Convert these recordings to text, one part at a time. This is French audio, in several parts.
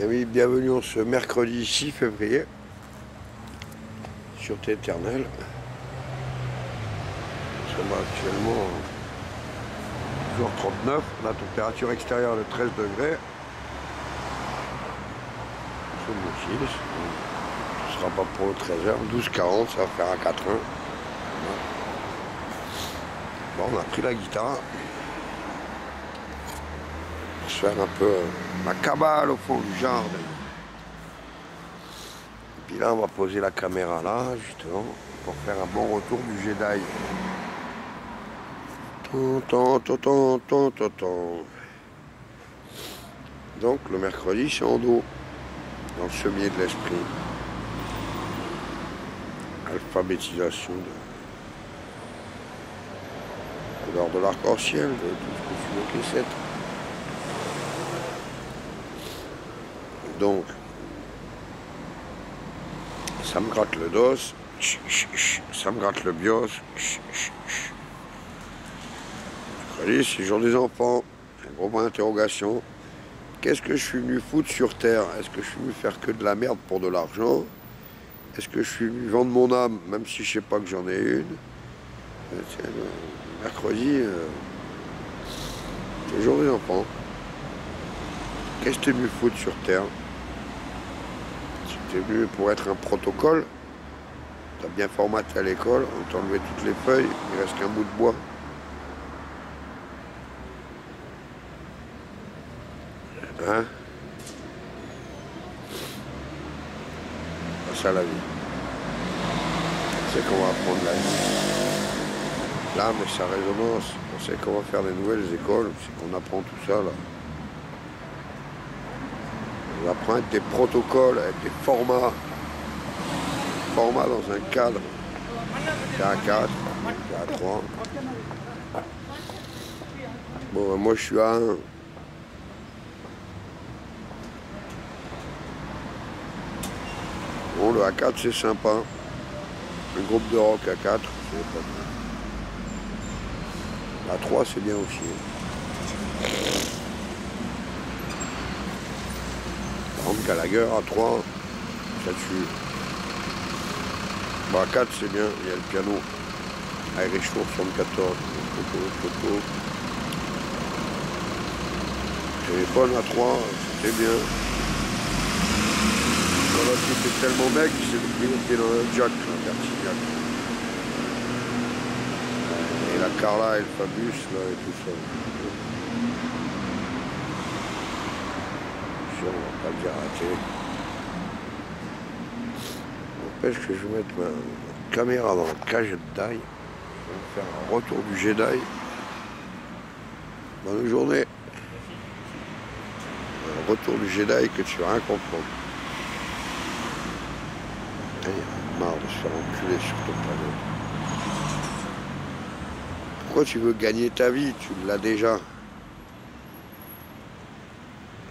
Amis, bienvenue en ce mercredi 6 février. Sûreté éternelle. Nous sommes actuellement jour 39, la température extérieure de 13 degrés. Nous sommes le 6. Ce ne sera pas pour le 13h. 12h40, ça va faire un 4 1 Bon, on a pris la guitare. Faire un peu ma cabale au fond du jardin. Et puis là, on va poser la caméra là, justement, pour faire un bon retour du Jedi. Donc le mercredi, c'est en dos, dans le sommier de l'esprit. Alphabétisation de couleur de l'arc-en-ciel, de tout ce que tu veux que Donc, ça me gratte le dos, ça me gratte le bios. Allez, c'est jour des enfants, un gros point d'interrogation. Qu'est-ce que je suis venu foutre sur Terre? Est-ce que je suis venu faire que de la merde pour de l'argent? Est-ce que je suis venu vendre mon âme, même si je sais pas que j'en ai une? Euh, Mercredi, euh, c'est jour des enfants. Qu'est-ce que tu es venu foutre sur Terre? Tu es venu pour être un protocole. Tu as bien formaté à l'école, on t'a enlevé toutes les feuilles, il reste qu'un bout de bois. Hein C'est ça la vie. C'est qu'on va apprendre la vie. Là, mais sa résonance, on sait qu'on va faire des nouvelles écoles, c'est qu'on apprend tout ça là. On apprend avec des protocoles, avec des formats. Formats dans un cadre. à 4, à 3. Bon, moi je suis à 1. Bon, le A4 c'est sympa. Le groupe de rock A4, c'est pas mal. A3 c'est bien aussi. Exemple, Gallagher à 3, ça dessus. Bon, à 4 c'est bien, il y a le piano. Irish 74, Coco, Coco. Téléphone à 3, c'est bien. L'autre qui était tellement mec, il s'est dans le jack, là, jack. Et la Carla et le Fabius, et tout ça. On va pas le dire raté. N'empêche que je vais mettre ma caméra dans la cage de taille. Je vais faire un retour du Jedi. Bonne journée. Un retour du Jedi que tu vas rien comprendre. Il marre de se faire enculer sur ton planète. Pourquoi tu veux gagner ta vie? Tu l'as déjà.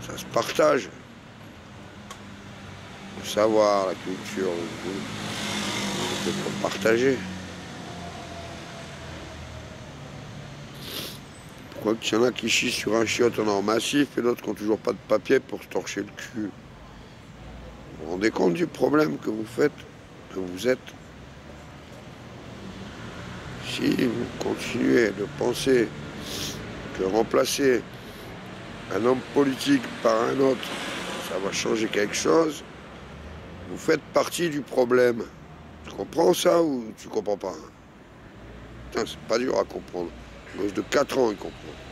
Ça se partage. Le savoir, la culture, le tout. pour partager. Pourquoi qu'il y en a qui chient sur un chiotte en or massif et d'autres qui n'ont toujours pas de papier pour se torcher le cul? Vous vous rendez compte du problème que vous faites, que vous êtes? Si vous continuez de penser que remplacer un homme politique par un autre, ça va changer quelque chose, vous faites partie du problème. Tu comprends ça ou tu comprends pas? Putain, c'est pas dur à comprendre. De 4 ans, il comprend.